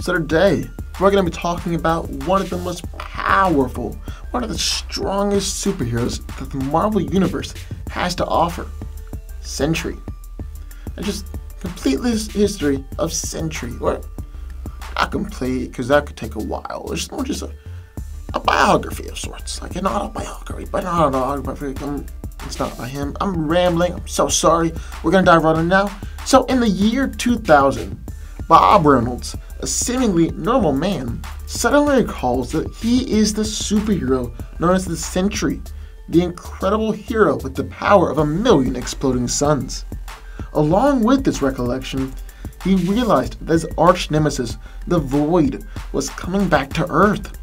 So today, we're going to be talking about one of the most powerful, one of the strongest superheroes that the Marvel Universe has to offer Sentry. And just complete this history of Sentry, or not complete, because that could take a while. It's more just a, a biography of sorts. Like, not a biography, but not a biography. I'm, it's not by him. I'm rambling. I'm so sorry. We're going to dive right in now. So, in the year 2000, Bob Reynolds, a seemingly normal man, suddenly recalls that he is the superhero known as the Sentry, the incredible hero with the power of a million exploding suns. Along with this recollection, he realized that his arch nemesis, the Void, was coming back to Earth.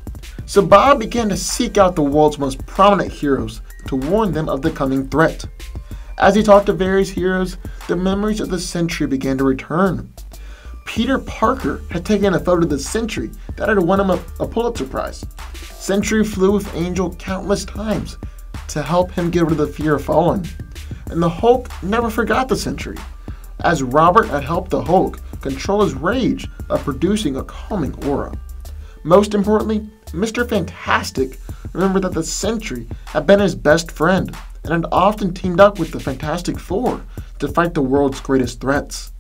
So Bob began to seek out the world's most prominent heroes to warn them of the coming threat. As he talked to various heroes, the memories of the Sentry began to return. Peter Parker had taken a photo of the Sentry that had won him a, a Pulitzer Prize. Sentry flew with Angel countless times to help him get rid of the fear of falling. And the Hulk never forgot the Sentry, as Robert had helped the Hulk control his rage by producing a calming aura. Most importantly, Mr. Fantastic remembered that the Sentry had been his best friend and had often teamed up with the Fantastic Four to fight the world's greatest threats.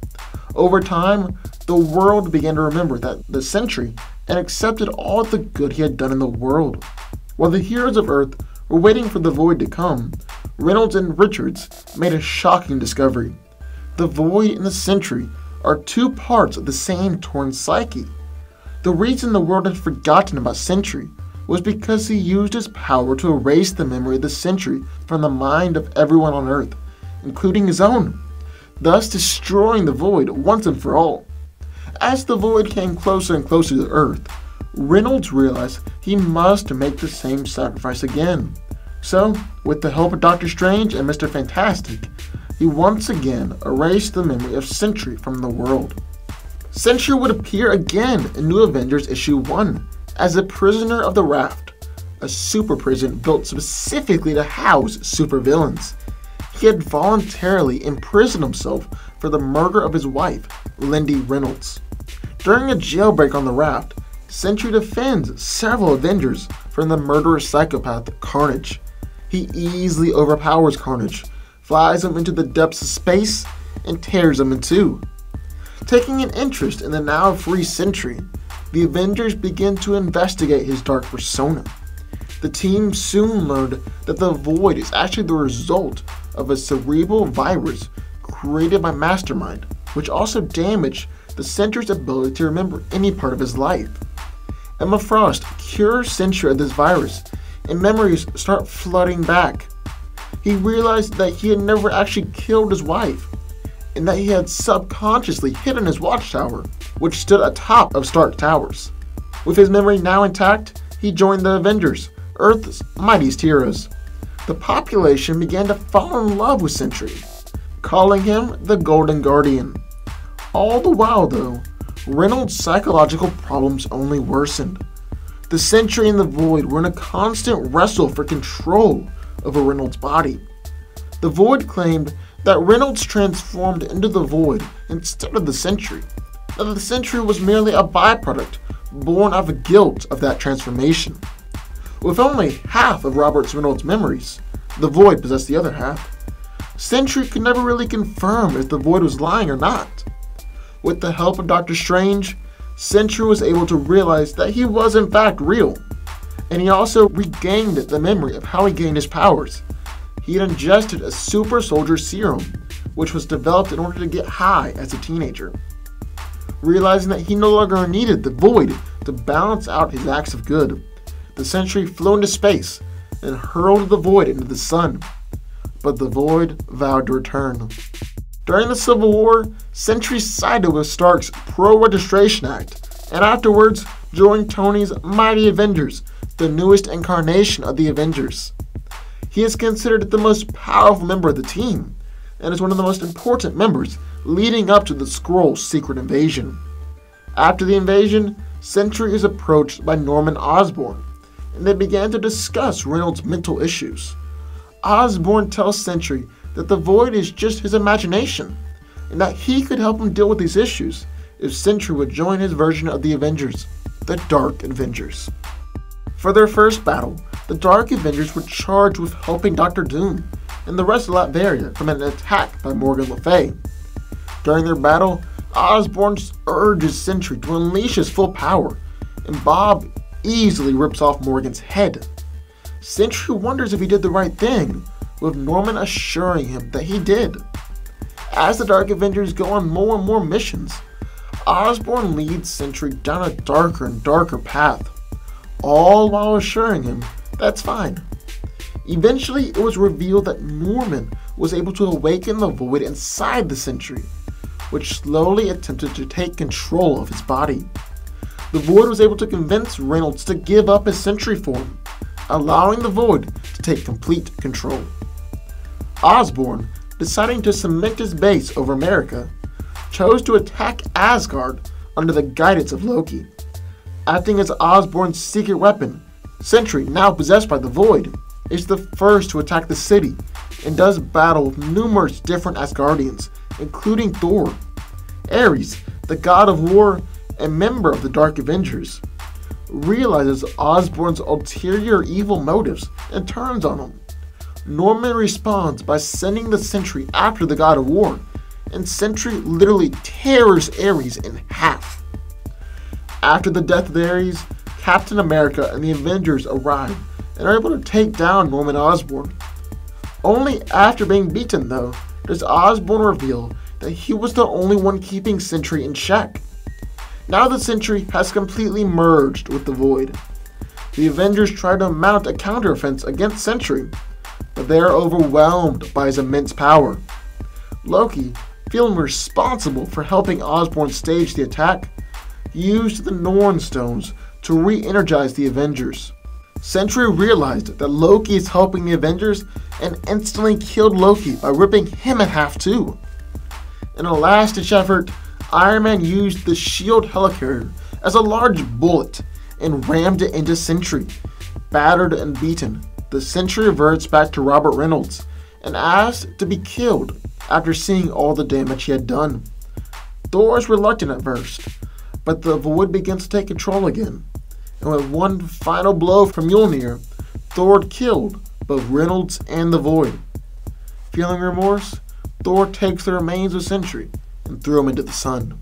Over time, the world began to remember that the Sentry and accepted all the good he had done in the world. While the heroes of Earth were waiting for the Void to come, Reynolds and Richards made a shocking discovery. The Void and the Sentry are two parts of the same torn psyche. The reason the world had forgotten about Sentry was because he used his power to erase the memory of the Sentry from the mind of everyone on Earth, including his own, thus destroying the Void once and for all. As the Void came closer and closer to Earth, Reynolds realized he must make the same sacrifice again. So, with the help of Doctor Strange and Mr. Fantastic, he once again erased the memory of Sentry from the world. Sentry would appear again in New Avengers issue 1 as a prisoner of the Raft, a super prison built specifically to house supervillains. He had voluntarily imprisoned himself for the murder of his wife, Lindy Reynolds. During a jailbreak on the raft, Sentry defends several Avengers from the murderous psychopath Carnage. He easily overpowers Carnage, flies him into the depths of space, and tears him in two. Taking an interest in the now free Sentry, the Avengers begin to investigate his dark persona. The team soon learned that the Void is actually the result of a cerebral virus created by Mastermind, which also damaged the Sentry's ability to remember any part of his life. Emma Frost cures Sentry of this virus, and memories start flooding back. He realized that he had never actually killed his wife, and that he had subconsciously hidden his watchtower, which stood atop of Stark Towers. With his memory now intact, he joined the Avengers, Earth's mightiest heroes. The population began to fall in love with Sentry, calling him the Golden Guardian. All the while, though, Reynolds' psychological problems only worsened. The Sentry and the Void were in a constant wrestle for control over Reynolds' body. The Void claimed that Reynolds transformed into the Void instead of the Sentry, that the Sentry was merely a byproduct born of the guilt of that transformation. With only half of Robert Reynolds' memories, the Void possessed the other half. Sentry could never really confirm if the Void was lying or not. With the help of Doctor Strange, Sentry was able to realize that he was in fact real, and he also regained the memory of how he gained his powers. He had ingested a super soldier serum, which was developed in order to get high as a teenager. Realizing that he no longer needed the void to balance out his acts of good, the Sentry flew into space and hurled the void into the sun. But the void vowed to return. During the Civil War, Sentry sided with Stark's Pro Registration Act, and afterwards joined Tony's Mighty Avengers, the newest incarnation of the Avengers. He is considered the most powerful member of the team, and is one of the most important members leading up to the Skrull secret invasion. After the invasion, Sentry is approached by Norman Osborn, and they began to discuss Reynolds' mental issues. Osborn tells Sentry that the void is just his imagination, and that he could help him deal with these issues if Sentry would join his version of the Avengers, the Dark Avengers. For their first battle, the Dark Avengers were charged with helping Doctor Doom and the rest of Latveria from an attack by Morgan Le Fay. During their battle, Osborn urges Sentry to unleash his full power, and Bob easily rips off Morgan's head. Sentry wonders if he did the right thing, with Norman assuring him that he did. As the Dark Avengers go on more and more missions, Osborn leads Sentry down a darker and darker path, all while assuring him that's fine. Eventually, it was revealed that Norman was able to awaken the void inside the Sentry, which slowly attempted to take control of his body. The void was able to convince Reynolds to give up his Sentry form, allowing the void to take complete control. Osborn, deciding to cement his base over America, chose to attack Asgard under the guidance of Loki. Acting as Osborn's secret weapon, Sentry, now possessed by the Void, is the first to attack the city and does battle with numerous different Asgardians, including Thor. Ares, the god of war and member of the Dark Avengers, realizes Osborn's ulterior evil motives and turns on him. Norman responds by sending the Sentry after the God of War, and Sentry literally tears Ares in half. After the death of Ares, Captain America and the Avengers arrive and are able to take down Norman Osborn. Only after being beaten, though, does Osborn reveal that he was the only one keeping Sentry in check. Now the Sentry has completely merged with the Void. The Avengers try to mount a counteroffense against Sentry, but they are overwhelmed by his immense power. Loki, feeling responsible for helping Osborn stage the attack, used the Norn Stones to re energize the Avengers. Sentry realized that Loki is helping the Avengers and instantly killed Loki by ripping him in half too. In a last ditch effort, Iron Man used the shield helicarrier as a large bullet and rammed it into Sentry. Battered and beaten, the Sentry reverts back to Robert Reynolds and asks to be killed after seeing all the damage he had done. Thor is reluctant at first, but the Void begins to take control again. And with one final blow from Mjolnir, Thor killed both Reynolds and the Void. Feeling remorse, Thor takes the remains of Sentry and throws him into the sun.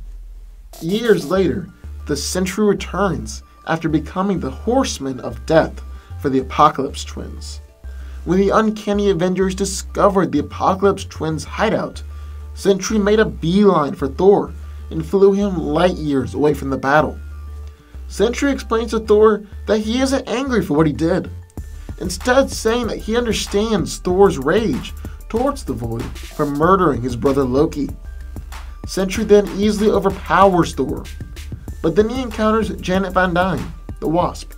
Years later, the Sentry returns after becoming the Horseman of Death for the Apocalypse Twins. When the Uncanny Avengers discovered the Apocalypse Twins' hideout, Sentry made a beeline for Thor and flew him light years away from the battle. Sentry explains to Thor that he isn't angry for what he did, instead, saying that he understands Thor's rage towards the Void for murdering his brother Loki. Sentry then easily overpowers Thor, but then he encounters Janet Van Dyne, the Wasp.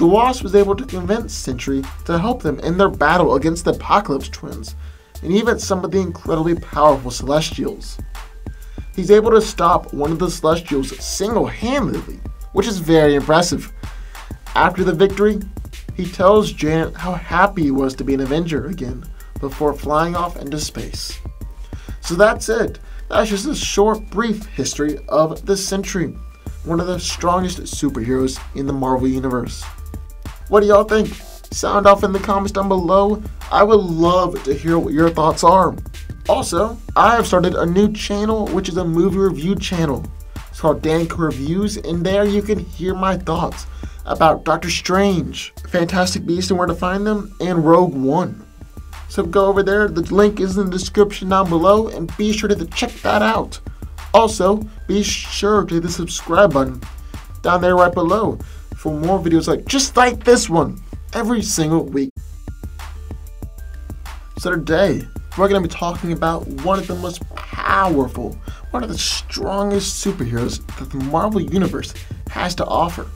The Wasp was able to convince Sentry to help them in their battle against the Apocalypse Twins, and even some of the incredibly powerful Celestials. He's able to stop one of the Celestials single handedly, which is very impressive. After the victory, he tells Janet how happy he was to be an Avenger again before flying off into space. So that's it. That's just a short, brief history of the Sentry, one of the strongest superheroes in the Marvel Universe. What do y'all think? Sound off in the comments down below. I would love to hear what your thoughts are. Also, I have started a new channel, which is a movie review channel. It's called Danco Reviews, and there you can hear my thoughts about Doctor Strange, Fantastic Beasts and Where to Find Them, and Rogue One. So go over there, the link is in the description down below, and be sure to check that out. Also, be sure to hit the subscribe button down there right below for more videos like just like this one every single week. So today, we're going to be talking about one of the most powerful, one of the strongest superheroes that the Marvel Universe has to offer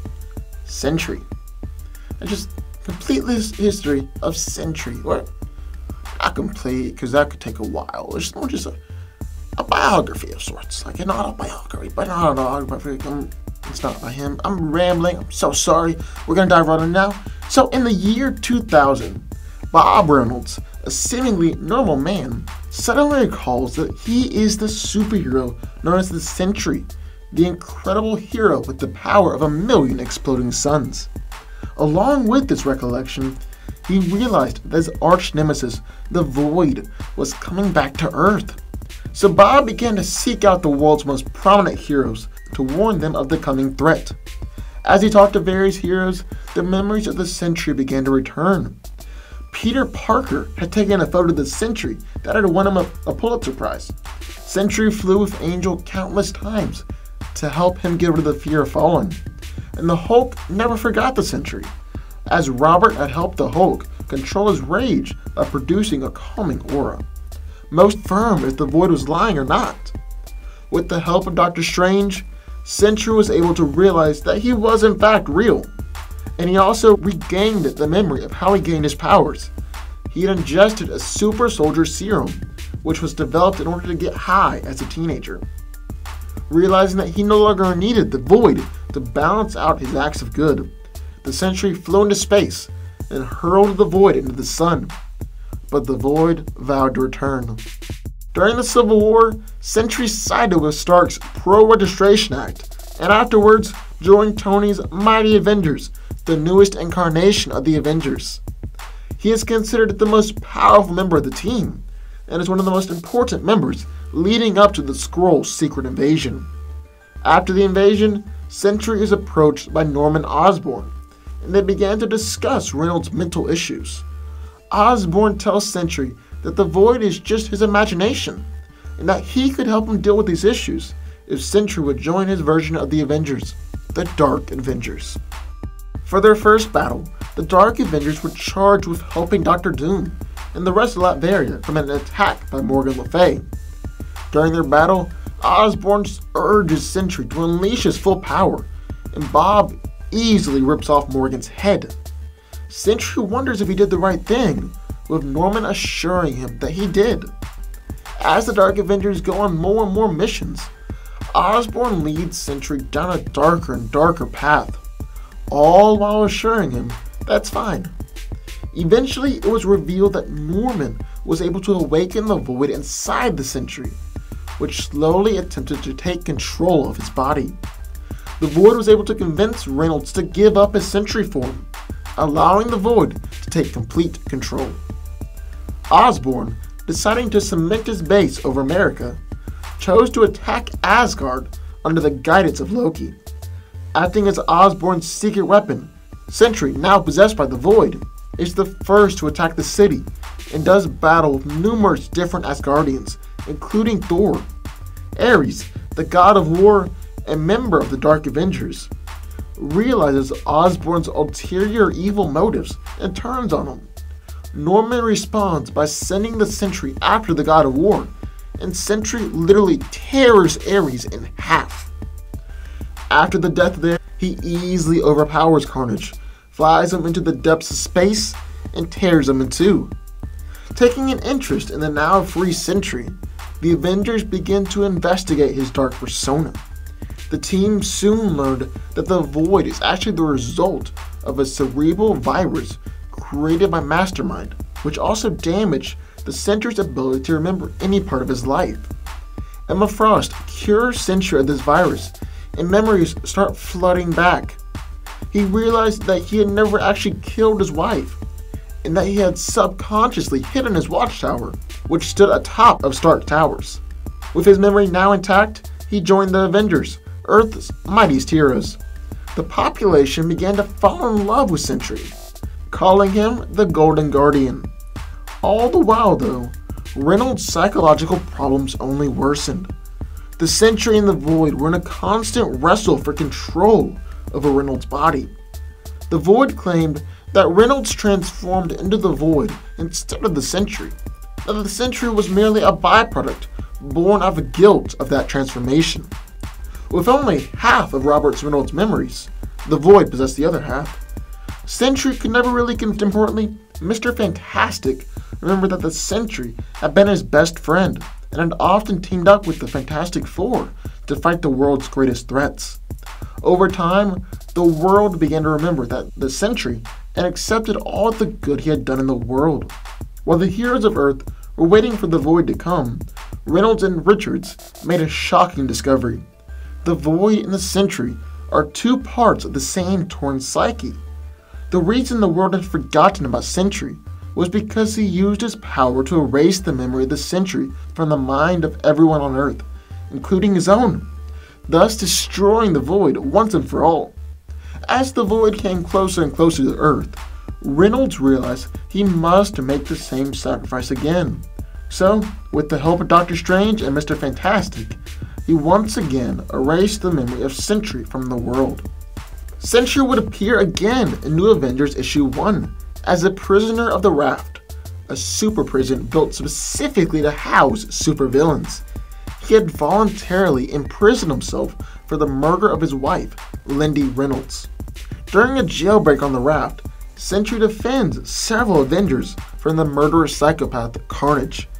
Sentry. And just complete history of Sentry. Or not complete, because that could take a while. It's more just a, a biography of sorts. Like an autobiography, but not an autobiography. Um, It's not by him. I'm rambling. I'm so sorry. We're going to dive right in now. So, in the year 2000, Bob Reynolds a seemingly normal man, suddenly recalls that he is the superhero known as the Sentry the incredible hero with the power of a million exploding suns. Along with this recollection, he realized that his arch nemesis, the Void, was coming back to Earth. So Bob began to seek out the world's most prominent heroes to warn them of the coming threat. As he talked to various heroes, the memories of the Sentry began to return. Peter Parker had taken a photo of the Sentry that had won him a, a Pulitzer Prize. Sentry flew with Angel countless times to help him get rid of the fear of falling. And the Hulk never forgot the Sentry, as Robert had helped the Hulk control his rage by producing a calming aura. Most firm if the Void was lying or not. With the help of Doctor Strange, Sentry was able to realize that he was in fact real, and he also regained the memory of how he gained his powers. He had ingested a super soldier serum, which was developed in order to get high as a teenager. Realizing that he no longer needed the void to balance out his acts of good, the Sentry flew into space and hurled the void into the sun. But the void vowed to return. During the Civil War, Sentry sided with Stark's Pro Registration Act, and afterwards joined Tony's Mighty Avengers, the newest incarnation of the Avengers. He is considered the most powerful member of the team, and is one of the most important members leading up to the Skrull secret invasion. After the invasion, Sentry is approached by Norman Osborn, and they began to discuss Reynolds' mental issues. Osborn tells Sentry that the void is just his imagination, and that he could help him deal with these issues if Sentry would join his version of the Avengers, the Dark Avengers. For their first battle, the Dark Avengers were charged with helping Doctor Doom and the rest of Latveria from an attack by Morgan Le Fay. During their battle, Osborn urges Sentry to unleash his full power, and Bob easily rips off Morgan's head. Sentry wonders if he did the right thing, with Norman assuring him that he did. As the Dark Avengers go on more and more missions, Osborn leads Sentry down a darker and darker path, all while assuring him that's fine. Eventually, it was revealed that Norman was able to awaken the void inside the Sentry, which slowly attempted to take control of his body. The void was able to convince Reynolds to give up his Sentry form, allowing the void to take complete control. Osborn, deciding to cement his base over America, chose to attack Asgard under the guidance of Loki. Acting as Osborn's secret weapon, Sentry, now possessed by the Void, is the first to attack the city and does battle with numerous different Asgardians, including Thor. Ares, the god of war and member of the Dark Avengers, realizes Osborn's ulterior evil motives and turns on him. Norman responds by sending the Sentry after the God of War, and Sentry literally tears Ares in half. After the death there, he easily overpowers Carnage, flies him into the depths of space, and tears him in two. Taking an interest in the now free Sentry, the Avengers begin to investigate his dark persona. The team soon learned that the Void is actually the result of a cerebral virus created by Mastermind, which also damaged the Sentry's ability to remember any part of his life. Emma Frost cures Sentry of this virus, and memories start flooding back. He realized that he had never actually killed his wife, and that he had subconsciously hidden his watchtower, which stood atop of Stark Towers. With his memory now intact, he joined the Avengers, Earth's mightiest heroes. The population began to fall in love with Sentry, calling him the Golden Guardian. All the while, though, Reynolds' psychological problems only worsened. The Sentry and the Void were in a constant wrestle for control over Reynolds' body. The Void claimed that Reynolds transformed into the Void instead of the Sentry, that the Sentry was merely a byproduct born of the guilt of that transformation. With only half of Robert Reynolds' memories, the Void possessed the other half. Sentry could never really importantly, Mr. Fantastic remembered that the Sentry had been his best friend and had often teamed up with the Fantastic Four to fight the world's greatest threats. Over time, the world began to remember that the Sentry and accepted all the good he had done in the world. While the heroes of Earth were waiting for the void to come, Reynolds and Richards made a shocking discovery. The Void and the Sentry are two parts of the same torn psyche. The reason the world had forgotten about Sentry was because he used his power to erase the memory of the Sentry from the mind of everyone on Earth, including his own, thus destroying the Void once and for all. As the Void came closer and closer to Earth, Reynolds realized he must make the same sacrifice again. So, with the help of Doctor Strange and Mr. Fantastic, he once again erased the memory of Sentry from the world. Sentry would appear again in New Avengers issue 1 as a prisoner of the Raft, a super prison built specifically to house supervillains. He had voluntarily imprisoned himself for the murder of his wife, Lindy Reynolds. During a jailbreak on the raft, Sentry defends several Avengers from the murderous psychopath Carnage.